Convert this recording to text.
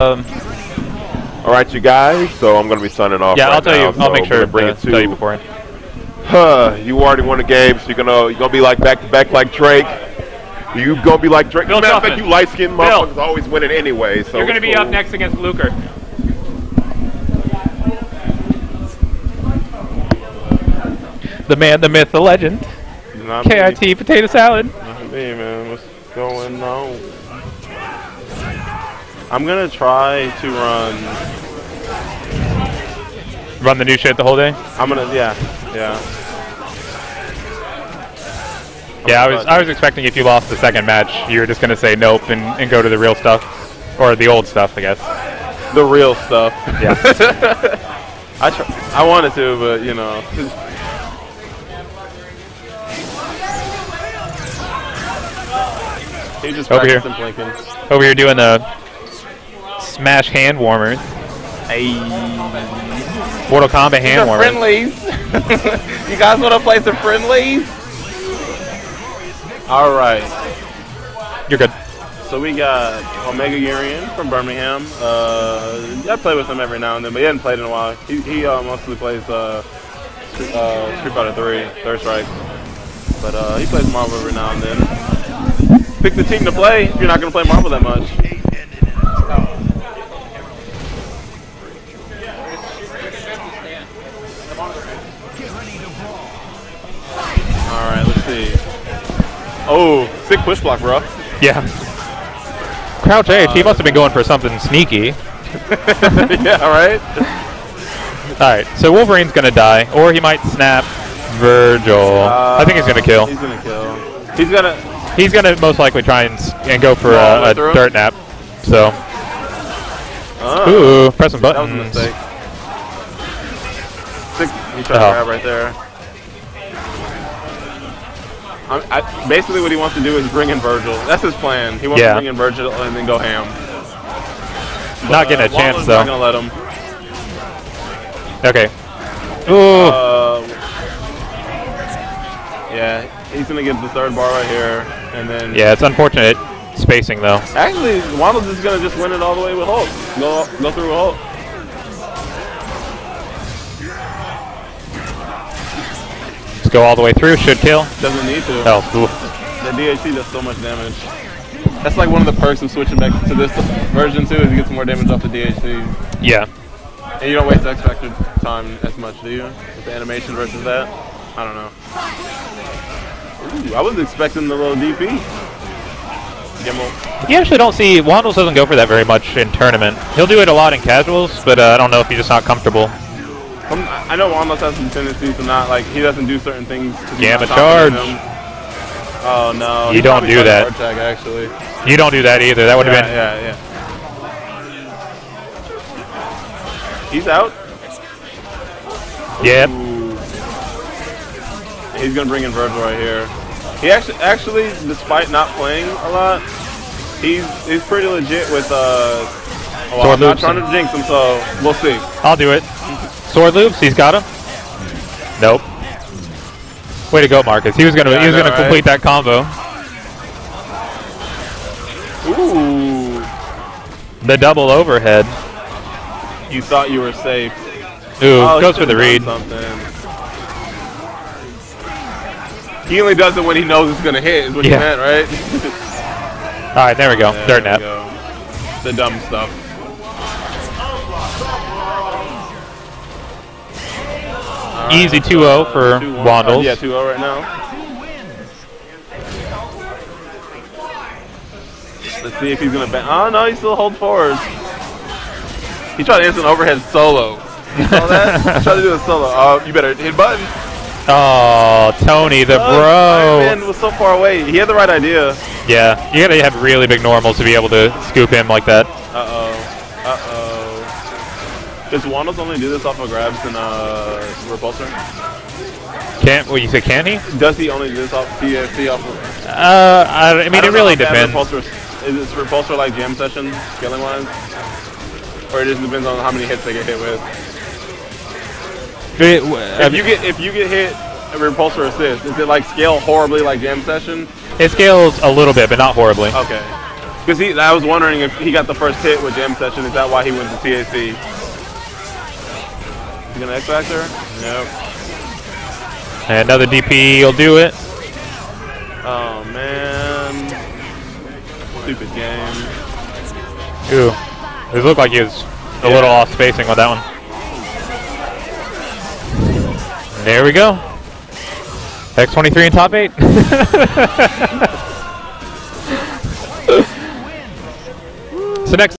Um, All right, you guys. So I'm going to be signing off. yeah, right I'll tell now, you. I'll so make sure gonna bring it to. tell you beforehand. Huh, you already won the game, so you're gonna you're gonna be like back to back like Drake. You gonna be like Drake. Bill Matter of fact, Tuffman. you light skinned Bill. motherfuckers always winning anyway. So You're going to it's be up next against Luker. The man, the myth, the legend. Not me. KIT potato salad. Not me, man. What's going on? I'm gonna try to run. Run the new shit the whole day. I'm gonna, yeah, yeah. Yeah, I was I was expecting if you lost the second match, you were just gonna say nope and, and go to the real stuff, or the old stuff, I guess. The real stuff. Yeah. I try, I wanted to, but you know. He just Over here. Over here doing the smash hand warmers, Hey. Mortal Kombat hand warmers. friendlies. you guys want to play some friendlies? All right. You're good. So we got Omega Urien from Birmingham. Uh, I play with him every now and then, but he hasn't played in a while. He, he uh, mostly plays uh, Street, uh, Street Fighter 3, Third Strike. But uh, he plays Marvel every now and then. Pick the team to play if you're not going to play Marvel that much. Oh, sick push block, bro. Yeah. Crouch H, he must have been going for something sneaky. yeah, all right. Alright, so Wolverine's gonna die, or he might snap Vergil. I think he's gonna kill. He's gonna kill. He's gonna. He's gonna most likely try and, and go for a, dirt nap. So, Uh, ooh, pressing that was a buttons. mistake. Sick. He tried Oh. to grab right there. I, I, basically, what he wants to do is bring in Vergil. That's his plan. He wants Yeah. to bring in Vergil and then go ham. Not getting a Uh, chance though. Not gonna let him. Okay. Ooh, Uh, yeah, he's gonna get the third bar right here, and then yeah, it's unfortunate spacing though. Actually, Wandles is gonna just win it all the way with Hulk. Go go through with Hulk. Go all the way through. Should kill. Doesn't need to. Oh. The DHC does so much damage. That's like one of the perks of switching back to this version too, is you get some more damage off the DHC. yeah. And you don't waste X Factor time as much, do you? With the animation versus that? I don't know. Ooh, I was expecting the little DP. Gimmel. You actually don't see Wandles doesn't go for that very much in tournament. He'll do it a lot in casuals, but uh, I don't know if he's just not comfortable. Um, I know Wamos has some tendencies to not like he doesn't do certain things. Gamma charge. Oh no! You don't do that. Tag, actually. You don't do that either. That would have Yeah, been yeah, yeah. He's out. Yep. Ooh. He's gonna bring in Vergil right here. He actually, actually, despite not playing a lot, he's he's pretty legit with uh. Well, I'm not trying to jinx him, so we'll see. I'll do it. Sword loops. He's got him. Nope. Way to go, Marcus. He was gonna Yeah, he was know, gonna right? complete that combo. Ooh, The double overhead. you thought you were safe. Ooh, Oh, goes for the read. Something. He only does it when he knows it's gonna hit. Is what Yeah. you meant, right? All right, there we go. There Dirt we nap. go. The dumb stuff. Easy 2-0 for 2-1. Wandles. Yeah, 2-0 right now. Let's see if he's gonna bang. Oh no, he still holds forward. He tried to instant overhead solo. You saw that? he tried to do a solo. Oh, you better hit button. Oh, Tony, the Oh, bro. Iron Man was so far away. He had the right idea. Yeah, you gotta have really big normals to be able to scoop him like that. Uh oh. Does Wandles only do this off of grabs and uh, repulsor? Can't? Well, you say can he? Does he only do this off TFC off of? Uh, I, I mean, I it really depends. Repulsor, is this repulsor like jam session scaling wise, or it just depends on how many hits they get hit with? It- If you get if you get hit a repulsor assist, is it like scale horribly like jam session? it scales a little bit, but not horribly. Okay. Because I was wondering if he got the first hit with Jam Session. Is that why he went to TAC? He gonna X Factor? Nope. And another DP will do it. Oh man. Stupid game. Ooh. It looked like he was a Yeah. little off spacing with that one. There we go. X23 in top 8. so next